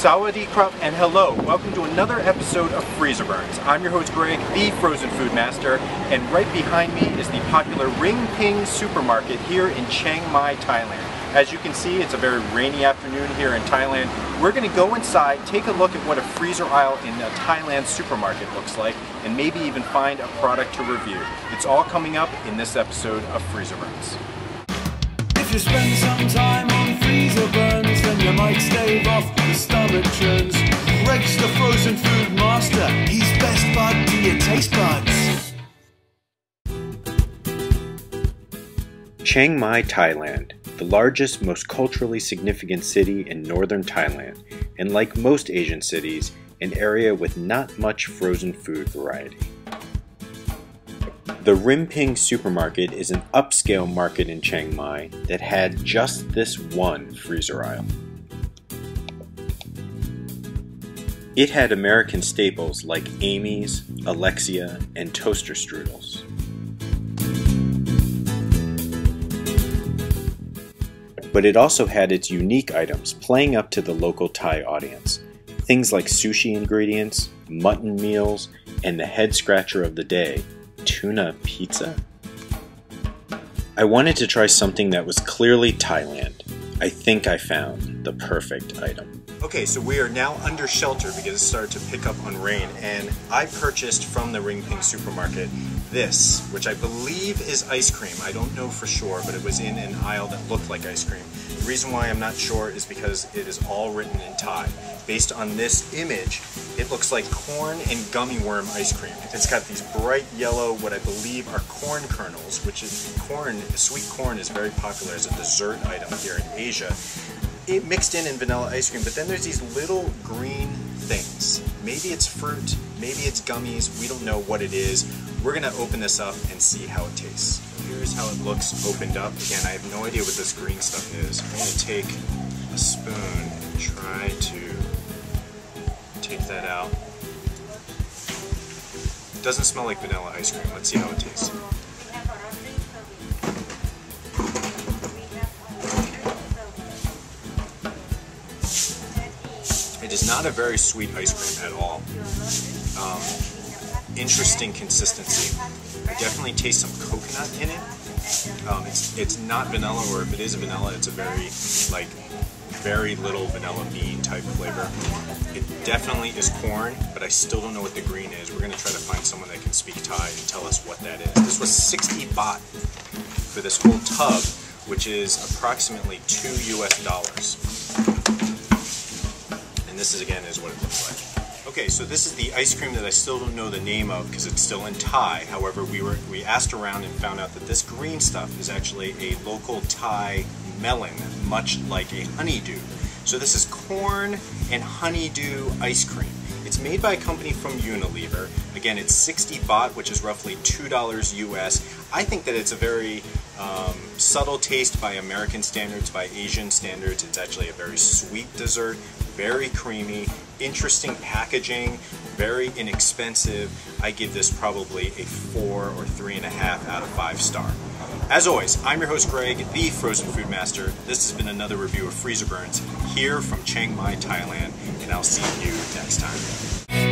Sawadee Krap and hello, welcome to another episode of Freezer Burns. I'm your host Greg, the frozen food master, and right behind me is the popular Ring Ping supermarket here in Chiang Mai, Thailand. As you can see, it's a very rainy afternoon here in Thailand. We're going to go inside, take a look at what a freezer aisle in a Thailand supermarket looks like, and maybe even find a product to review. It's all coming up in this episode of Freezer Burns. If you spend some time on freezer burns, then you might stave off the. Greg's the frozen food master. He's best bud to your taste buds. Chiang Mai, Thailand, the largest, most culturally significant city in northern Thailand, and like most Asian cities, an area with not much frozen food variety. The Rimping supermarket is an upscale market in Chiang Mai that had just this one freezer aisle. It had American staples like Amy's, Alexia, and toaster strudels. But it also had its unique items playing up to the local Thai audience. Things like sushi ingredients, mutton meals, and the head scratcher of the day, tuna pizza? I wanted to try something that was clearly Thailand. I think I found the perfect item. Okay, so we are now under shelter because it started to pick up on rain, and I purchased from the Rimping supermarket this, which I believe is ice cream. I don't know for sure, but it was in an aisle that looked like ice cream. The reason why I'm not sure is because it is all written in Thai. Based on this image, it looks like corn and gummy worm ice cream. It's got these bright yellow, what I believe are corn kernels, which is corn, sweet corn is very popular as a dessert item here in Asia. It mixed in in vanilla ice cream, but then there's these little green things. Maybe it's fruit, maybe it's gummies, we don't know what it is. We're gonna open this up and see how it tastes. Here's how it looks opened up. Again, I have no idea what this green stuff is. I'm gonna take a spoon and try to take that out. It doesn't smell like vanilla ice cream. Let's see how it tastes. It is not a very sweet ice cream at all. Um, interesting consistency. I definitely taste some coconut in it. Um, it's it's not vanilla, or if it is vanilla, it's a very like very little vanilla bean type flavor. It definitely is corn, but I still don't know what the green is. We're gonna try to find someone that can speak Thai and tell us what that is. This was 60 baht for this whole tub, which is approximately two US dollars. This is again is what it looks like. Okay, so this is the ice cream that I still don't know the name of because it's still in Thai. However, we were we asked around and found out that this green stuff is actually a local Thai melon, much like a honeydew. So this is corn and honeydew ice cream. It's made by a company from Unilever. Again, it's 60 baht, which is roughly $2 US. I think that it's a very um, subtle taste by American standards, by Asian standards. It's actually a very sweet dessert, very creamy, interesting packaging, very inexpensive. I give this probably a four or three and a half out of five star. As always, I'm your host Greg, the Frozen Food Master. This has been another review of Freezer Burns here from Chiang Mai, Thailand, and I'll see you next time.